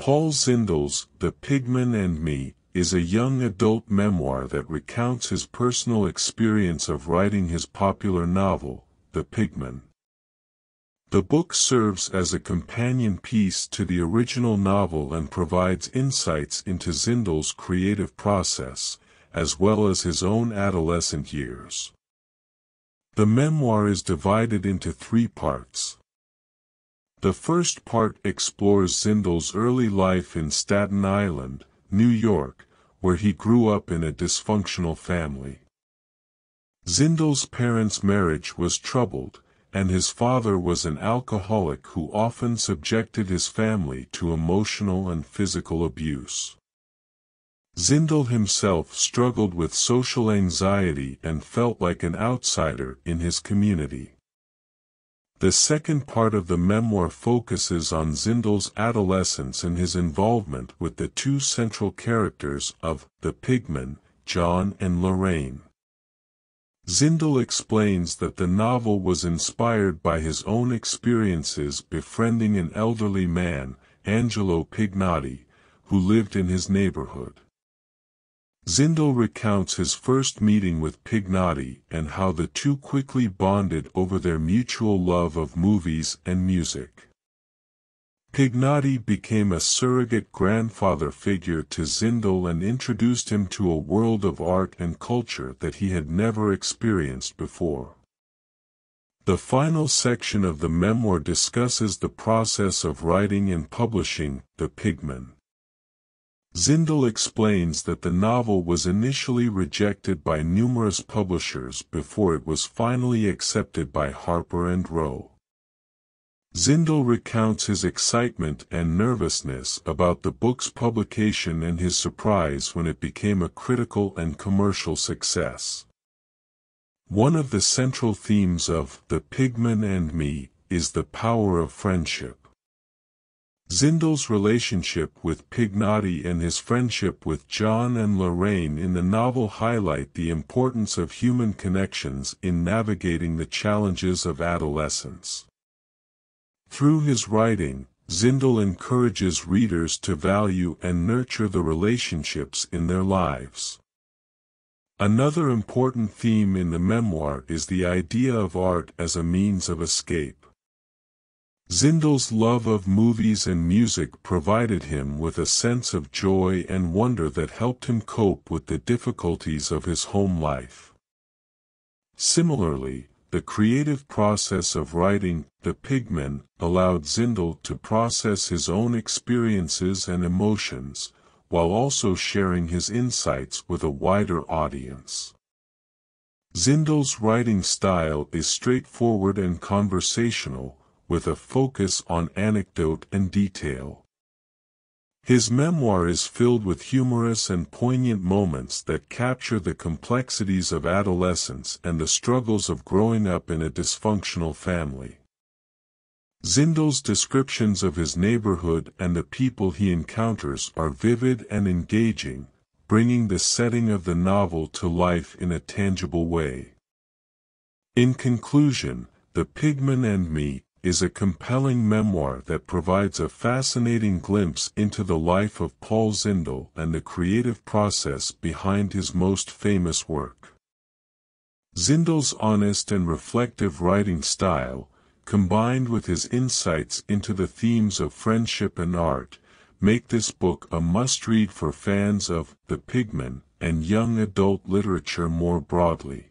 Paul Zindel's The Pigman and Me is a young adult memoir that recounts his personal experience of writing his popular novel, The Pigman. The book serves as a companion piece to the original novel and provides insights into Zindel's creative process, as well as his own adolescent years. The memoir is divided into three parts. The first part explores Zindel's early life in Staten Island, New York, where he grew up in a dysfunctional family. Zindel's parents' marriage was troubled, and his father was an alcoholic who often subjected his family to emotional and physical abuse. Zindel himself struggled with social anxiety and felt like an outsider in his community. The second part of the memoir focuses on Zindel's adolescence and his involvement with the two central characters of The Pigman, John and Lorraine. Zindel explains that the novel was inspired by his own experiences befriending an elderly man, Angelo Pignati, who lived in his neighborhood. Zindel recounts his first meeting with Pignati and how the two quickly bonded over their mutual love of movies and music. Pignati became a surrogate grandfather figure to Zindel and introduced him to a world of art and culture that he had never experienced before. The final section of the memoir discusses the process of writing and publishing The Pigman. Zindel explains that the novel was initially rejected by numerous publishers before it was finally accepted by Harper and Row. Zindel recounts his excitement and nervousness about the book's publication and his surprise when it became a critical and commercial success. One of the central themes of The Pigman and Me is the power of friendship. Zindel's relationship with Pignati and his friendship with John and Lorraine in the novel highlight the importance of human connections in navigating the challenges of adolescence. Through his writing, Zindel encourages readers to value and nurture the relationships in their lives. Another important theme in the memoir is the idea of art as a means of escape. Zindel's love of movies and music provided him with a sense of joy and wonder that helped him cope with the difficulties of his home life. Similarly, the creative process of writing The Pigman allowed Zindel to process his own experiences and emotions, while also sharing his insights with a wider audience. Zindel's writing style is straightforward and conversational, with a focus on anecdote and detail. His memoir is filled with humorous and poignant moments that capture the complexities of adolescence and the struggles of growing up in a dysfunctional family. Zindel's descriptions of his neighborhood and the people he encounters are vivid and engaging, bringing the setting of the novel to life in a tangible way. In conclusion, The Pigman and Me is a compelling memoir that provides a fascinating glimpse into the life of Paul Zindel and the creative process behind his most famous work. Zindel's honest and reflective writing style, combined with his insights into the themes of friendship and art, make this book a must-read for fans of The Pigman and young adult literature more broadly.